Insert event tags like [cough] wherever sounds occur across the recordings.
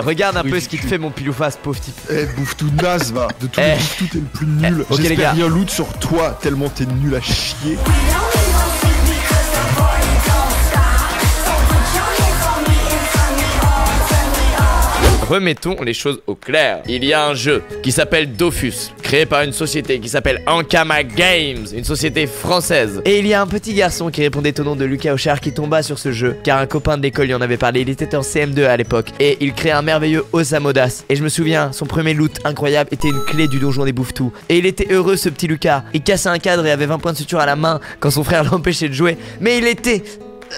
Regarde un Oui, peu ce qu'il te fait, mon pilou face, pauvre type. Eh, bouffe tout naze, va. De tous Eh. les bouffe tout, t'es le plus nul. ok, les J'espère gars. rien loot sur toi, tellement t'es nul à chier. Remettons les choses au clair. Il y a un jeu qui s'appelle Dofus, créé par une société qui s'appelle Ankama Games, une société française. Et il y a un petit garçon qui répondait au nom de Lucas Auchard qui tomba sur ce jeu, car un copain de l'école lui en avait parlé. Il était en CM2 à l'époque, et il crée un merveilleux Osamodas. Et je me souviens, son premier loot incroyable était une clé du donjon des bouffetous. Et il était heureux ce petit Lucas. Il cassait un cadre et avait 20 points de suture à la main quand son frère [laughs] l'empêchait de jouer. Mais il était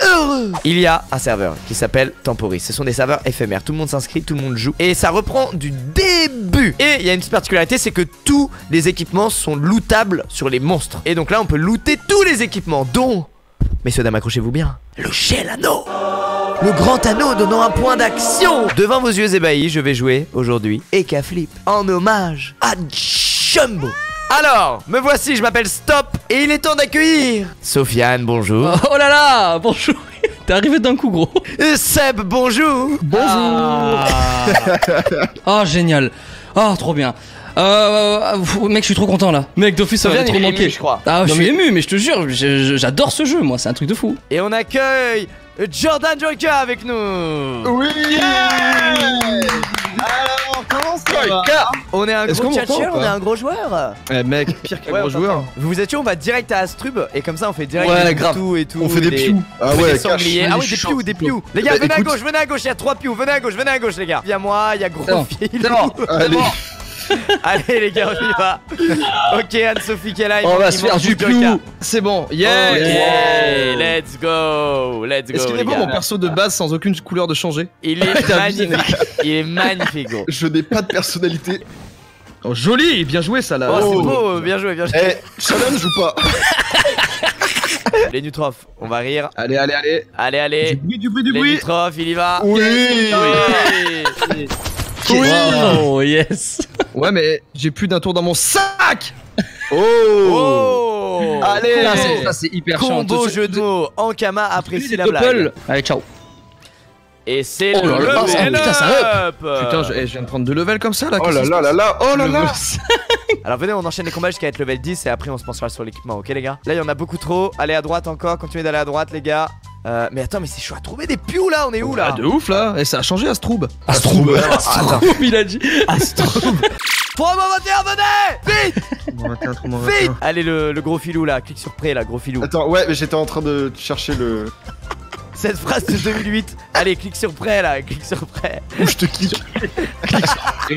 heureux. Il y a un serveur qui s'appelle Temporis. Ce sont des serveurs éphémères. Tout le monde s'inscrit, tout le monde joue. Et ça reprend du début. Et il y a une particularité, c'est que tous les équipements sont lootables sur les monstres. Et donc là, on peut looter tous les équipements, dont... Messieurs, dames, accrochez-vous bien. Le Shell Anneau le grand anneau donnant un point d'action Devant vos yeux ébahis, je vais jouer aujourd'hui Eka Flip en hommage à Jumbo. Alors, me voici, je m'appelle Stop et il est temps d'accueillir Sofiane, bonjour. Oh là là, bonjour. [laughs] T'es arrivé d'un coup, gros. Euh, Seb, bonjour Bonjour. oh, génial. Oh, trop bien. Euh, mec, je suis trop content là. Mec, Dofus, ça va Sofiane, trop manqué. ému, je crois. Ah, je suis mais- ému, mais je te jure, j'adore ce jeu, moi, c'est un truc de fou. Et on accueille Jordan Joker avec nous Oui Alors, comment ça va On est un gros on est un gros joueur Eh mec, [laughs] pire qu'un Ouais, gros joueur. t'entend. Vous êtes sûr, on va direct à Astrub et comme ça on fait direct Ouais, des grave. tout et tout. On fait des les- pious. on Ah fait ouais, des sangliers. Ah oui, des pious, des pious. Les gars, Bah, venez à gauche, venez à gauche, il y a trois pious, venez à gauche, venez à gauche les gars. Viens moi, il y a gros fil. [laughs] Allez, [laughs] Allez les gars, on y va. ok, Anne-Sophie qui est là. on va se faire du piou. C'est bon, yeah. Let's go, let's go. Est-ce qu'il les est beau mon perso de base sans aucune couleur de changer Il [laughs] est magnifique. Il est magnifique, gros. je n'ai pas de personnalité. Oh joli, bien joué ça là. Oh, c'est Oh. beau, bien joué, bien joué. Eh, challenge ou pas [laughs] Les Nutrophes, on va rire. Allez, allez, allez. Allez, allez. Du bruit, du bruit, du Les bruit. Nutrophes, il y va. Oui Oui. Oui. Oh, yes. Ouais, mais j'ai plus d'un tour dans mon sac. Oh, Oh Allez. Ça, c'est- ça, c'est hyper chiant. Combo jeu de mots. Ankama apprécie la blague. Allez, ciao. Et c'est Oh le là là, level putain, ça up. Putain, je, eh, je viens de prendre deux levels comme ça là. Oh là là là là Oh là là. [laughs] Alors venez, on enchaîne les combats jusqu'à être level 10 et après on se pensera sur l'équipement, ok les gars? Là il y en a beaucoup trop. Allez à droite encore, continuez d'aller à droite les gars. Euh, mais attends, mais c'est chaud à trouver des pious là, on est où là Ah, de ouf là. Et ça a changé Astroub. Astroub Attends. Il a dit. [laughs] Promo 21, venez Vite Bon, 21, trop mauvais, Vite 21. Allez le, le gros filou là, clique sur prêt là, gros filou. Attends, ouais, mais j'étais en train de chercher le. Cette phrase de 2008. Allez, clique sur prêt là, clique sur prêt. Où je te kick Eh, passe Je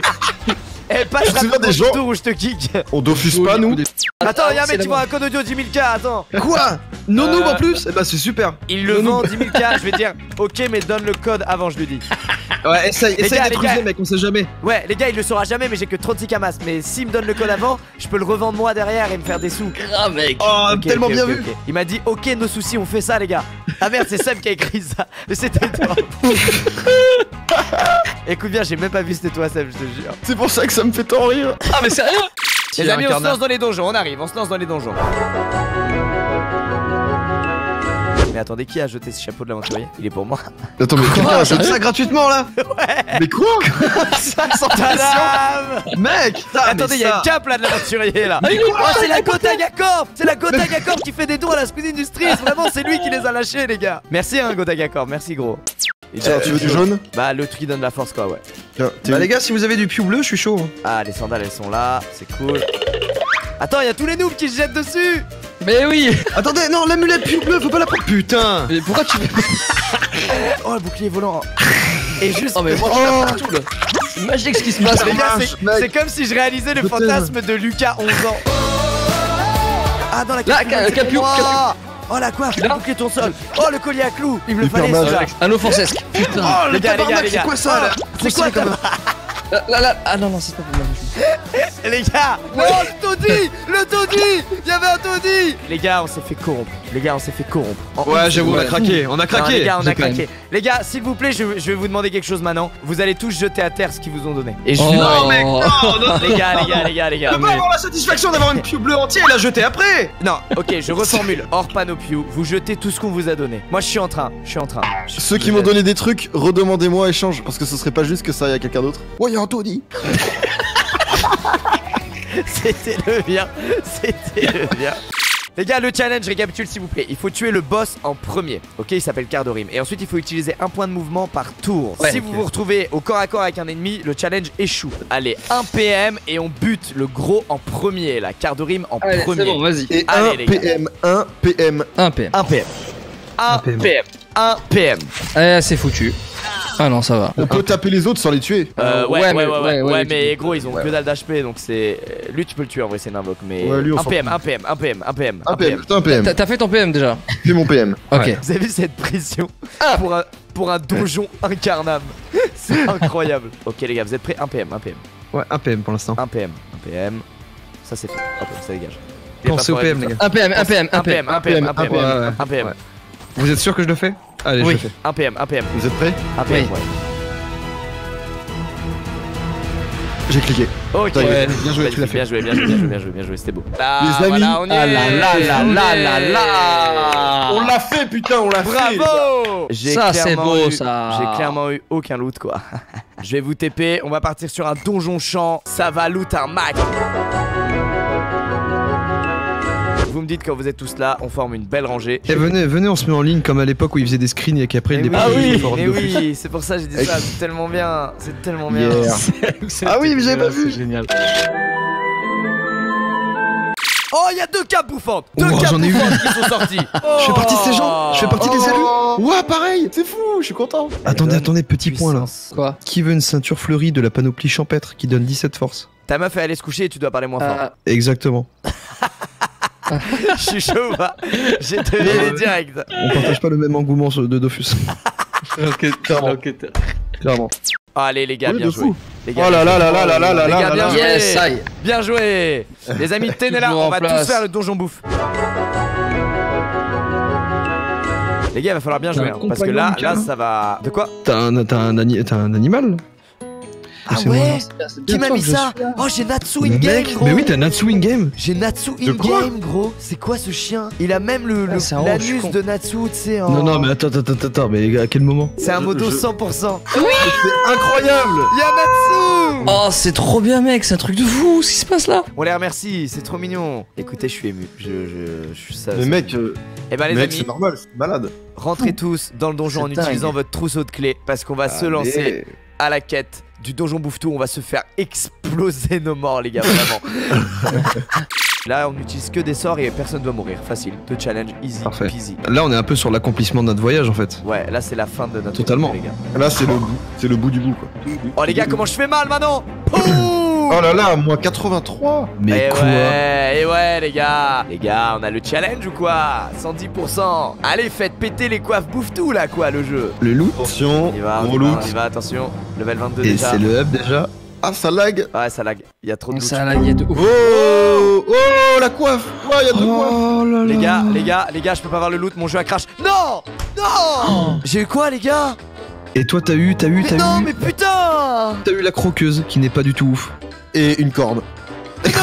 me souviens rapidement des gens- où je te kick. On dofuse pas, nous Attends, y'a un c'est mec qui la vend un code audio 10 000K, attends. Quoi? Non, noob Euh, en plus? Eh bah, c'est super. Il le vend 10 000K, je vais dire, ok, mais donne le code avant, je lui dis. [laughs] Ouais, essaye, essaye d'être rusé, mec, on sait jamais. Ouais, les gars, il le saura jamais, mais j'ai que 36 camas. Mais s'il me donne le code avant, je peux le revendre moi derrière et me faire des sous. Ah, mec. Oh, tellement bien vu. Il m'a dit, ok, nos soucis, on fait ça, les gars. Ah merde, c'est Seb qui a écrit ça. Mais c'était toi. [laughs] Écoute bien, j'ai même pas vu c'était toi, Seb, je te jure. C'est pour ça que ça me fait tant rire Ah, mais sérieux Les amis, on se lance dans les donjons, on arrive, on se lance dans les donjons. Mais attendez, qui a jeté ce chapeau de l'aventurier? Il est pour moi. [laughs] Attends, mais Quoi J'ai ça gratuitement là? [laughs] Mais quoi? Ça sans Mec Attendez, il y a une cape là de l'aventurier là. Ah, Oh, c'est la Gotaga Corp C'est la Gotaga Corp qui fait des dons à la Speed Industries. Vraiment, c'est lui qui les a lâchés, les gars. Merci, hein, Gotaga Corp, merci, gros. Et tu veux du jaune? Bah, le truc qui donne la force, quoi, ouais. Tiens, t'es Bah les gars, si vous avez du piou bleu, je suis chaud. Ah, les sandales, elles sont là, c'est cool. Attends, il y a tous les noobs qui se jettent dessus Mais oui. Attendez, non, l'amulette piou bleu, faut pas la prendre. Putain Mais pourquoi tu. [laughs] Oh, le bouclier volant Et juste... Oh, mais moi, Oh partout là. C'est magique ce qui se passe. Les gars, c'est c'est comme si je réalisais le Putain. fantasme de Lucas 11 ans. Ah, dans la Là, c'est Capiou. Oh la coiffe, le bouclier ton sol. Oh le collier à clous, il me le fallait ça. Anneau forcesque. Putain. Oh, Les le gars, les gars, les c'est gars. quoi ça là C'est quoi ta Là, là, là. Ah non, non, c'est pas pour moi. [laughs] Les gars Oh, le taudis Le taudis Il y avait un taudis Les gars, on s'est fait corrompre. Les gars, on s'est fait corrompre. En Ouais, j'avoue, on a craqué, on a Non, les craqué. gars, on a J'ai quand même. craqué. Les gars, s'il vous plaît, je, je vais vous demander quelque chose maintenant. Vous allez tous jeter à terre ce qu'ils vous ont donné. Et je Oh. Non, mec, non, non, Les gars, les gars, les gars, les gars. On peut pas avoir la satisfaction d'avoir une pio bleue entière et la jeter après Non, ok, je reformule. Hors panopio, vous jetez tout ce qu'on vous a donné. Moi, je suis en train. Je suis en train. Ceux qui m'ont donné des trucs, redemandez-moi échange, parce que ce serait pas juste que ça aille à quelqu'un d'autre. Ouais, y'a un taudis. [laughs] [laughs] C'était le bien. C'était le bien. Les gars, le challenge, récapitule s'il vous plaît. Il faut tuer le boss en premier. Ok, il s'appelle rime. Et ensuite, il faut utiliser un point de mouvement par tour. Ouais, si vous vous retrouvez au corps à corps avec un ennemi, le challenge échoue. Allez, 1 PM et on bute le gros en premier. De rime en Allez, premier. c'est bon, vas-y. Et Allez, 1 les gars. PM, 1 PM. 1 PM. 1 PM. 1 PM. PM. 1 PM. Eh, c'est foutu. Ah non, ça va. On peut taper les autres sans les tuer. Euh, ouais, ouais, ouais, ouais, mais- ouais, ouais, ouais, ouais, mais gros, ils ont Ouais, que dalle d'HP donc c'est. euh, Lui, tu peux le tuer en vrai, c'est une invoque, mais. Ouais, lui, on 1 s'en PM, fout. 1 PM, 1 PM, 1 PM, 1 PM, putain, un PM. T'as- T'as fait ton PM déjà Fais mon PM. Ok. Ouais. Vous avez vu cette pression pour un, pour un donjon incarnable C'est incroyable. Ok, les gars, vous êtes prêts 1 PM, 1 PM, Ouais, un PM pour l'instant. 1 PM, 1 PM. Ça, c'est fait. Hop, ça dégage. Pensez pas au PM, les gars. 1 PM, 1 PM, 1 PM, 1 PM, 1 PM, Ouais, ouais, 1 PM, ouais. Vous êtes sûr que je le fais Allez, je Oui, fais. 1 PM, 1 PM, Vous êtes prêts 1 PM, Oui. ouais. J'ai cliqué. Ok, Ouais, bien joué, tu l'as fait. bien joué, bien joué, bien joué, bien joué, bien joué, c'était beau. Ah, Les amis, voilà, on y ah est. là là là On y là est. là là. On l'a fait, putain, on l'a fait. Bravo Ça, c'est beau, eu- ça. J'ai clairement eu aucun loot quoi. [laughs] Je vais vous TP, on va partir sur un donjon champ, ça va loot un Mac. Vous me dites quand vous êtes tous là, on forme une belle rangée. Eh, venez, venez, on se met en ligne comme à l'époque où ils faisaient des screens et qu'après ils oui, déposaient ah les oui, mais oui, c'est pour ça que j'ai dit ça, c'est tellement bien, c'est tellement bien. Yeah. [laughs] Ah oui, mais j'avais pas vu. génial. Oh, il y a deux capes bouffantes Deux Oh, capes j'en ai bouffantes qui sont sorties [laughs] Je fais partie de ces gens Je fais partie des élus Oh, Ouais, pareil, c'est fou, je suis content. Attendez, attendez, petit point là. Quoi? Qui veut une ceinture fleurie de la panoplie champêtre qui donne 17 force Ta meuf est allée se coucher et tu dois parler moins fort. Euh, Exactement. [laughs] Je suis chaud ou pas J'ai donné direct. On partage pas le même engouement de Dofus. Clairement. Clairement. Oh, allez les gars, Oui, bien de joué. Les gars, Oh là bien là joué. là là là là Les là gars, là bien joué. Yes. Bien joué Les amis, [laughs] tenez là, on va tous faire le donjon bouffe. Les gars, il va falloir bien jouer, hein, parce que là, là, ça va... De quoi T'as un, t'as un, un animal Ah ouais Qui m'a mis ça Oh, j'ai Natsu in-game, mec, gros. Mais oui, t'as Natsu in-game J'ai Natsu De quoi in-game, gros. C'est quoi ce chien? Il a même le, Ah, suis l'anus de Natsu, tu sais, en... Non, non, mais attends, attends, attends, attends, mais à quel moment? C'est un moto je- 100% C'est incroyable. Y'a Natsu! Oh, c'est trop bien, mec, c'est un truc de fou, ce qui se passe là. On les remercie, c'est trop mignon. Écoutez, je suis ému, je... je, je ça, Mais mec, euh, Eh ben les mec, amis, c'est normal, c'est malade. rentrez tous dans le donjon en utilisant votre trousseau de clés parce qu'on va se lancer. À la quête du donjon bouffe-tout. On va se faire exploser nos morts, les gars, vraiment. [laughs] Là, on n'utilise que des sorts et personne doit mourir. Facile, de challenge, easy, Parfait. peasy. Là, on est un peu sur l'accomplissement de notre voyage en fait. Ouais, là, c'est la fin de notre Totalement. les gars. Là, c'est le bout, c'est le bout du bout quoi. Oh, les gars, comment je fais mal maintenant Pouh Oh là là, moins 83. Mais et quoi ouais, et ouais les gars Les gars, on a le challenge ou quoi? 110% Allez, faites péter les coiffes bouffe-tout là quoi, le jeu Le loot Attention, Il on y va, loot. on y va, attention. Level 22 Et déjà. c'est le hub déjà. Ah, ça lag. Ouais, ça lag. Il y a trop de loot. Ça, là, il y a de ouf. Oh, oh, la coiffe. Ouais, y a deux coiffes. Oh là là Les gars, les gars, les gars, je peux pas voir le loot, mon jeu a crash. Non Non J'ai eu quoi, les gars? Et toi, t'as eu, t'as eu, Mais t'as non, eu. mais putain T'as eu la croqueuse qui n'est pas du tout ouf. Et une corde. Non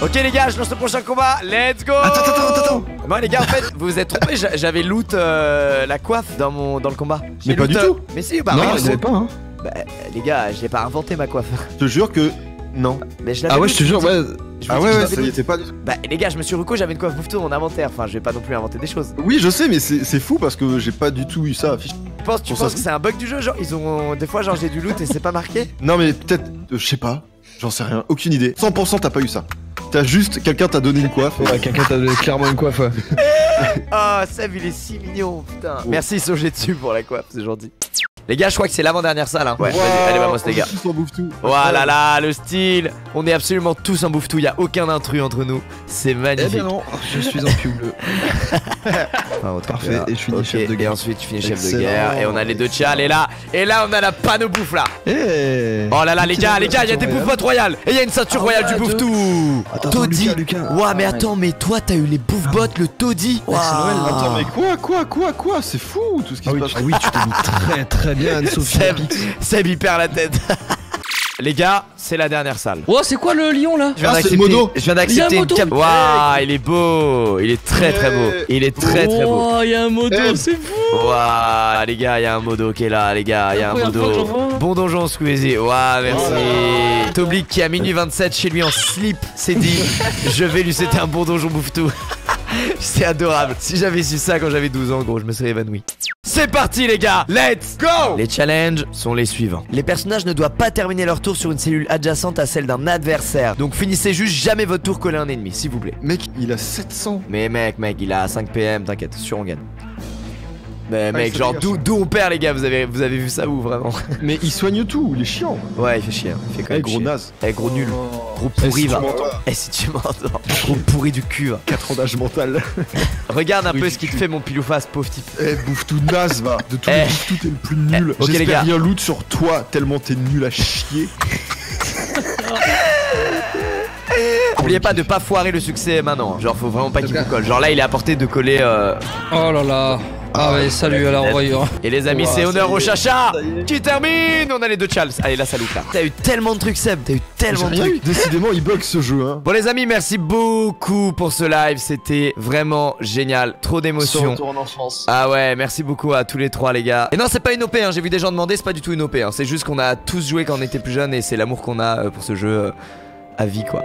Ok les gars, je lance le prochain combat, let's go Attends, attends, attends, attends. Bon les gars, en fait, vous vous êtes trompés, j'a- j'avais loot euh, la coiffe dans, mon, dans le combat. Mais pas loot, du euh, tout. Mais si, bah non, oui, pas, hein. Bah, les gars, je l'ai pas inventé ma coiffe. Je te jure que non. Mais je Ah ouais, je te jure, ouais. je Ah ouais, ouais, ça y était pas du tout. Bah les gars, je me suis reco, j'avais une coiffe bouffe dans mon inventaire. Enfin, je vais pas non plus inventer des choses. Oui, je sais, mais c'est fou parce que j'ai pas du tout eu ça affiché. Tu penses, tu penses que c'est un bug du jeu Genre, ils ont des fois, genre, j'ai du loot et c'est pas marqué? Non, mais peut-être, euh, je sais pas. J'en sais rien, aucune idée. 100% t'as pas eu ça. T'as juste, quelqu'un t'a donné une coiffe. Ouais, quelqu'un t'a donné clairement une coiffe. ouais. [laughs] Ah, Seb, il est si mignon, putain. Merci, Sogé dessus pour la coiffe, c'est gentil. Les gars, je crois que c'est l'avant-dernière salle. Hein. Ouais, vas-y, allez, vamos, les gars. On bouffe tout. Voilà là, le style. On est absolument tous un bouffe-tout. Il y a aucun intrus entre nous. C'est Eh magnifique. bien non, je suis un piou bleu. [laughs] Enfin, Parfait, là. et je finis chef de Et guerre. ensuite, tu finis chef de guerre. Et on a les deux tchals. Et là, et là, on a la panneau bouffe là. Eh Oh là là, les gars, les gars, il y a des bouffes bottes royales. Et il y a une ceinture Ah, royale ouais, du bouffe tout. Lucas. Ouah, mais Ah, attends, mais toi, t'as eu les bouffes bottes, le Ouah. Attends, mais quoi, quoi, quoi, quoi C'est fou tout ce qui Ah se passe. ah oui, tu t'es mis très très bien [laughs] Anne-Sophie. Seb, Seb, il perd la tête. [laughs] Les gars, c'est la dernière salle. Oh, c'est quoi le lion là Je viens Ah, c'est d'accepter- le modo. Je viens Il y a d'accepter un une cap. Waouh, il est beau. Il est très très beau. Il est très très beau. Oh, il y a un modo, Eh. c'est fou. Waouh, les gars, il y a un modo qui est là, les gars, il y a un modo. Bon donjon Squeezie. Waouh, merci. Voilà. Toblick qui à minuit 27 chez lui en slip s'est dit [laughs] Je vais lui souhaiter un bon donjon bouffe tout. C'est adorable. Si j'avais su ça quand j'avais 12 ans, gros, je me serais évanoui. C'est parti, les gars. Let's go. Les challenges sont les suivants. Les personnages ne doivent pas terminer leur tour sur une cellule adjacente à celle d'un adversaire. Donc finissez juste jamais votre tour collé à un ennemi, s'il vous plaît. Mec, il a 700. Mais mec, mec, il a 5 PM, t'inquiète, sûr on gagne. Mais mec, genre d'où on perd les gars, vous avez, vous avez vu ça où vraiment? Mais il soigne tout, il est chiant. Ouais, il fait chier, hein. il fait quand Eh, même gros chier. naze. Eh gros nul, gros Eh, pourri si tu va. Eh si tu m'entends, gros pourri du cul va. 4 ans d'âge mental. [laughs] Regarde un peu ce qu'il te fait mon pilou face, pauvre type. Eh, bouffe tout naze, va. De tous Eh. les bouffe tout, t'es le plus nul. ok, les gars. J'espère rien loot sur toi, tellement t'es nul à chier. [laughs] N'oubliez pas de pas foirer le succès maintenant. Genre faut vraiment pas qu'il vous colle. Genre là il est à portée de coller. euh, Oh là là. Ah ouais, salut à la revoyure. Et les amis, c'est ça honneur au chacha Ça qui termine. On a les deux chals. Allez là, salut là. T'as eu tellement de trucs Seb, t'as eu tellement de trucs. Décidément, il bug ce jeu, hein. Bon les amis, merci beaucoup pour ce live, c'était vraiment génial, trop d'émotions. en enfance. Ah ouais, merci beaucoup à tous les trois les gars. Et non, c'est pas une OP, hein. j'ai vu des gens demander, c'est pas du tout une OP, hein. c'est juste qu'on a tous joué quand on était plus jeunes et c'est l'amour qu'on a euh, pour ce jeu euh, à vie quoi.